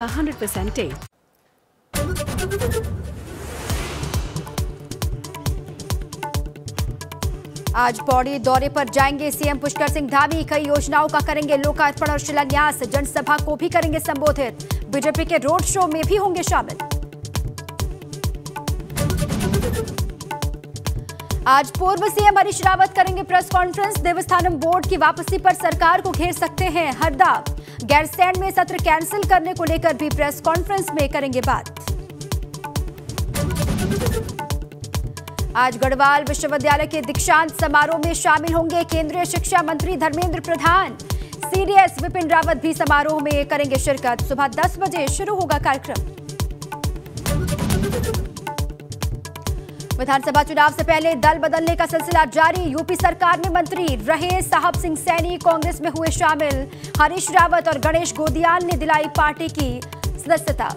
100% tape. आज पौड़ी दौरे पर जाएँगे सीएम पुष्कर सिंह धामी। कई योजनाओं का करेंगे लोकार्पण और शिलान्यास। जनसभा को भी करेंगे संबोधित। बीजेपी के रोड शो में भी होंगे शामिल। आज पूर्व सीएम हरीश रावत करेंगे प्रेस कॉन्फ्रेंस। देवस्थानम बोर्ड की वापसी पर सरकार को घेर सकते हैं हरदा गैरसैंड में सत्र कैंसिल करने को लेकर भी प्रेस कॉन्फ्रेंस में करेंगे बात। आज गढ़वाल विश्वविद्यालय के दीक्षांत समारोह में शामिल होंगे केंद्रीय शिक्षा मंत्री धर्मेंद्र प्रधान। सीडीएस विपिन रावत भी समारोह में करेंगे शिरकत। सुबह 10 बजे शुरू होगा कार्यक्रम। विधानसभा चुनाव से पहले दल बदलने का सिलसिला जारी। यूपी सरकार में मंत्री रहे साहब सिंह सैनी कांग्रेस में हुए शामिल। हरीश रावत और गणेश गोदियाल ने दिलाई पार्टी की सदस्यता।